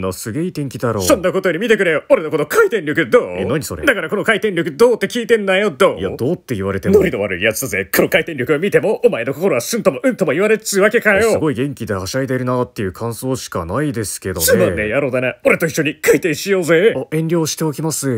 な、すげえ天気だろ。そんなことより見てくれよ俺のこの回転力どう？え何それ？だからこの回転力どうって聞いてんだよどう？いや、どうって言われてもノ。リの悪いやつだぜこの回転力を見てもお前の心はすんともうんとも言われっつうわけかよすごい元気ではしゃいでるなっていう感想しかないですけどね。すまんね野郎だな俺と一緒に回転しようぜあ遠慮しておきます。